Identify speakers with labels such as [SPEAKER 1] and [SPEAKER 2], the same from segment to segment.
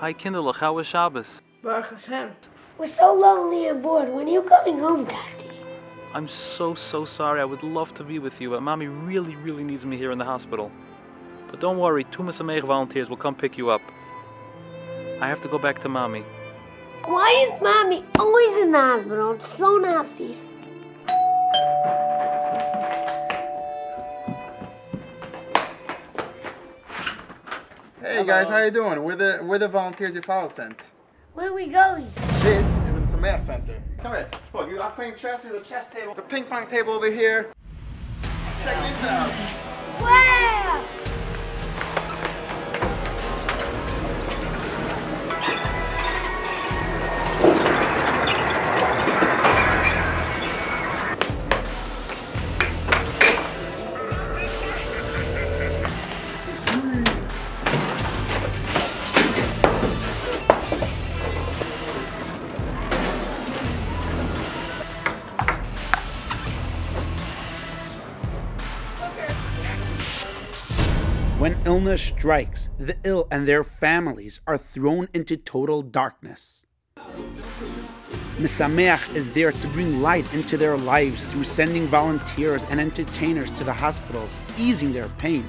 [SPEAKER 1] Hi, Kinderlich. How was Shabbos?
[SPEAKER 2] Baruch Hashem.
[SPEAKER 3] We're so lonely and bored. When are you coming home, Daddy?
[SPEAKER 1] I'm so, so sorry. I would love to be with you, but Mommy really, really needs me here in the hospital. But don't worry, two Misameach volunteers will come pick you up. I have to go back to Mommy.
[SPEAKER 3] Why is Mommy always in the hospital? It's so nasty.
[SPEAKER 4] Hey guys, how you doing? We're the we're the volunteers your father sent.
[SPEAKER 3] Where are we going?
[SPEAKER 4] This is the Sameach Center. Come here. Look, you are playing chess. There's a chess table. The ping pong table over here. Check this out.
[SPEAKER 5] When illness strikes, the ill and their families are thrown into total darkness. Misameach is there to bring light into their lives through sending volunteers and entertainers to the hospitals, easing their pain,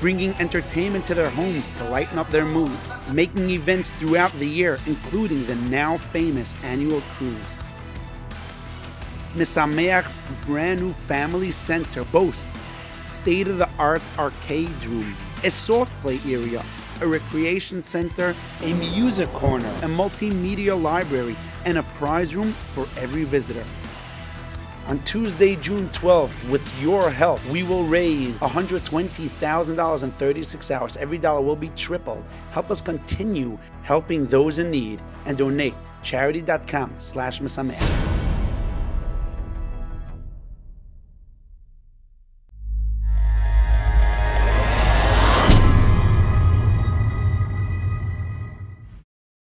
[SPEAKER 5] bringing entertainment to their homes to lighten up their moods, making events throughout the year, including the now famous annual cruise. Misameach's brand new family center boasts state of the art arcades room, a soft play area, a recreation center, a music corner, a multimedia library, and a prize room for every visitor. On Tuesday, June 12th, with your help, we will raise $120,000 in 36 hours. Every dollar will be tripled. Help us continue helping those in need and donate charidy.com slash Misameach.